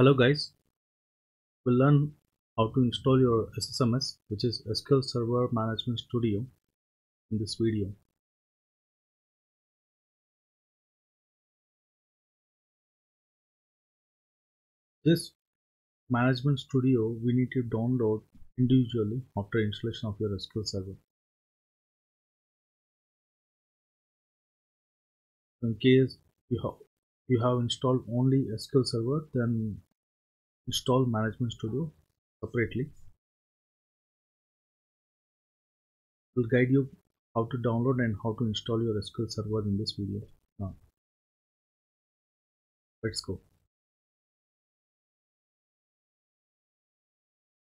Hello guys, we'll learn how to install your SSMS which is SQL Server Management Studio in this video. This Management Studio we need to download individually after installation of your SQL Server. In case you have you have installed only SQL Server then install Management Studio separately. We'll guide you how to download and how to install your SQL Server in this video. Now, let's go.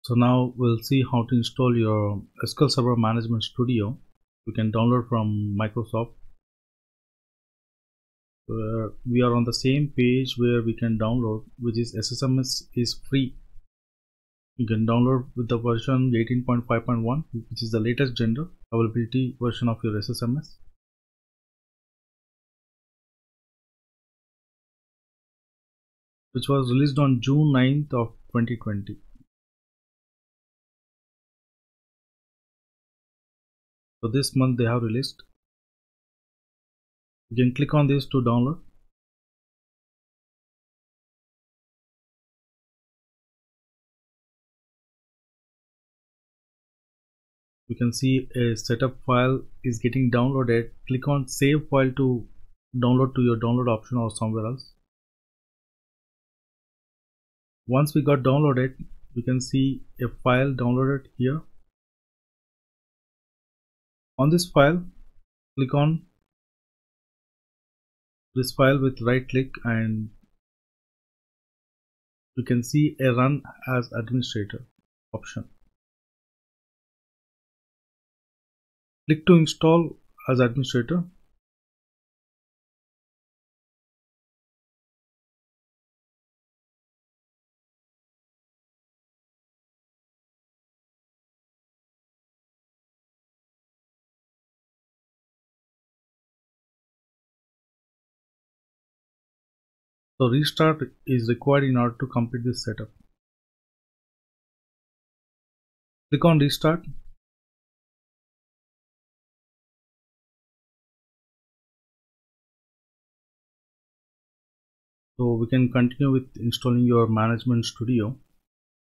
So now we'll see how to install your SQL Server Management Studio. You can download from Microsoft we are on the same page where we can download which is SSMS is free. You can download with the version 18.5.1 which is the latest general availability version of your SSMS which was released on June 9th of 2020 so this month they have released you can click on this to download. You can see a setup file is getting downloaded. Click on save file to download to your download option or somewhere else. Once we got downloaded you can see a file downloaded here. On this file click on this file with right click and you can see a run as administrator option. Click to install as administrator So restart is required in order to complete this setup. Click on restart. So we can continue with installing your management studio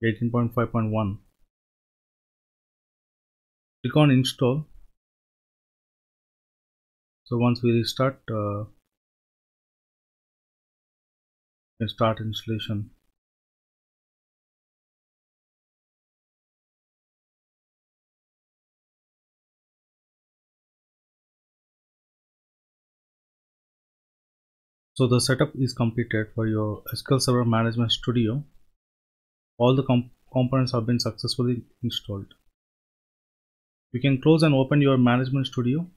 18.5.1. Click on install. So once we restart uh, start installation. So the setup is completed for your SQL Server Management Studio. All the comp components have been successfully installed. You can close and open your Management Studio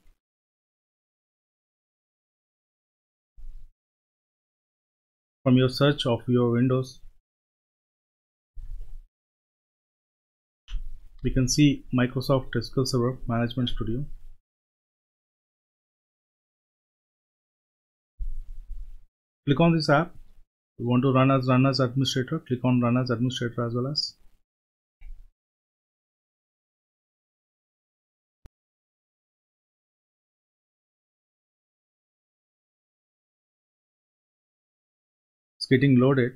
from your search of your windows. We can see Microsoft SQL Server Management Studio. Click on this app. You want to run as run as administrator. Click on run as administrator as well as it's getting loaded.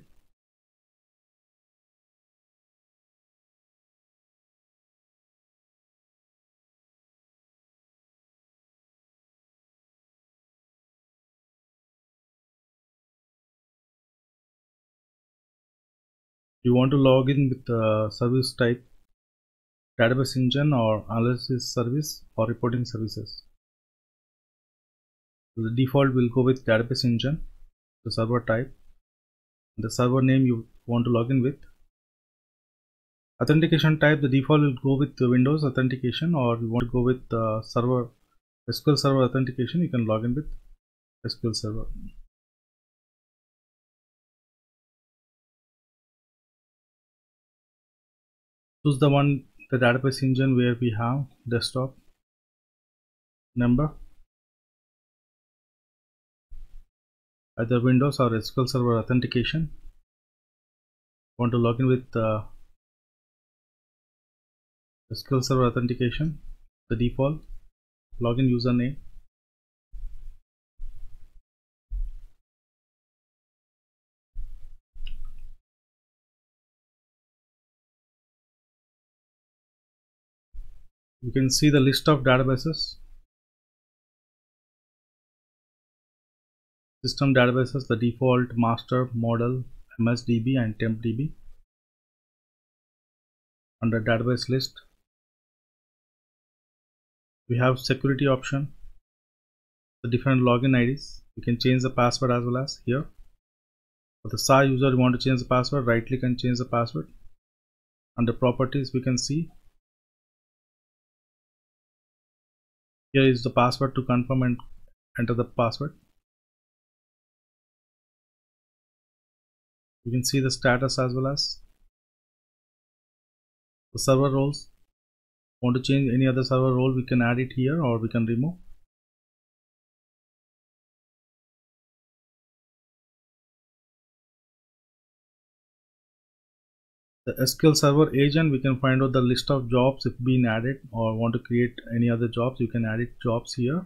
You want to log in with the service type database engine or analysis service or reporting services? So the default will go with database engine the server type the server name you want to log in with. Authentication type the default will go with the windows authentication or you want to go with the server sql server authentication you can log in with sql server. Choose the one the database engine where we have desktop number either Windows or SQL Server authentication. want to log in with uh, SQL Server authentication the default login username you can see the list of databases system databases the default master model msdb and tempdb under database list. We have security option the different login IDs you can change the password as well as here. For the SAR user you want to change the password right click and change the password. Under properties we can see. Here is the password to confirm and enter the password. You can see the status as well as the server roles. Want to change any other server role, we can add it here or we can remove. the SQL Server agent we can find out the list of jobs if been added or want to create any other jobs you can edit jobs here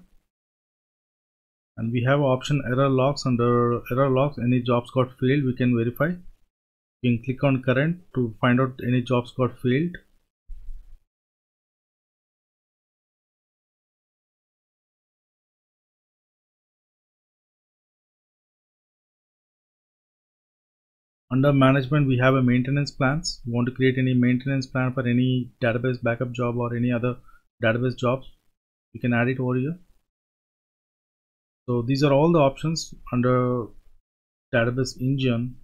and we have option error logs under error logs any jobs got failed we can verify. You can click on current to find out any jobs got failed. Under management we have a maintenance plans. You want to create any maintenance plan for any database backup job or any other database jobs. You can add it over here so these are all the options under database engine.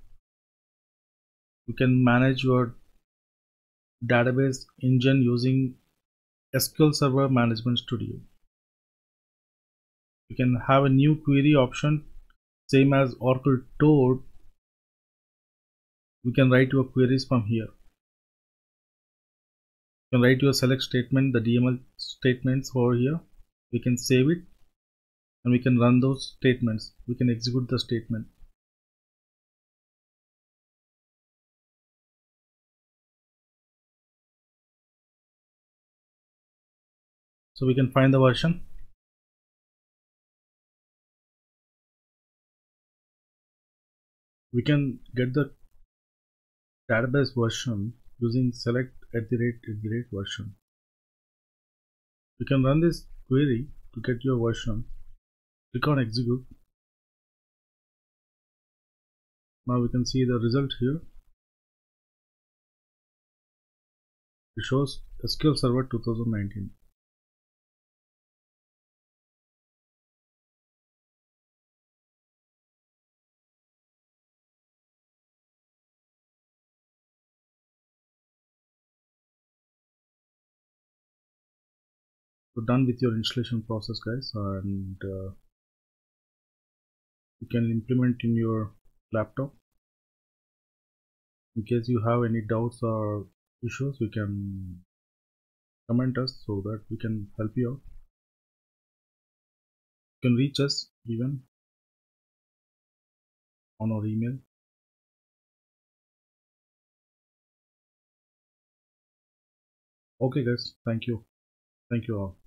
You can manage your database engine using SQL Server Management Studio. You can have a new query option same as Oracle Toad. We can write your queries from here. You can write your select statement the DML statements over here. We can save it and we can run those statements we can execute the statement so we can find the version we can get the database version using select at the rate at the rate version. You can run this query to get your version. On execute. Now we can see the result here. It shows SQL Server 2019. so done with your installation process guys and uh, you can implement in your laptop. In case you have any doubts or issues you can comment us so that we can help you out. You can reach us even on our email. Okay guys. Thank you. Thank you all